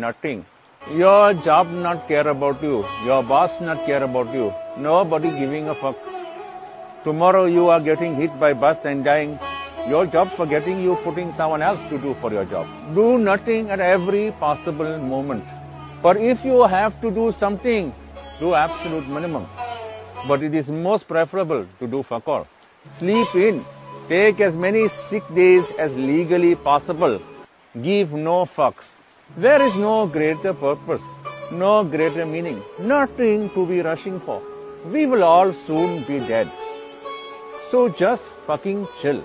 nothing. Your job not care about you. Your boss not care about you. Nobody giving a fuck. Tomorrow you are getting hit by bus and dying. Your job forgetting you putting someone else to do for your job. Do nothing at every possible moment. But if you have to do something, do absolute minimum. But it is most preferable to do fuck all. Sleep in. Take as many sick days as legally possible. Give no fucks. There is no greater purpose, no greater meaning, nothing to be rushing for. We will all soon be dead. So just fucking chill.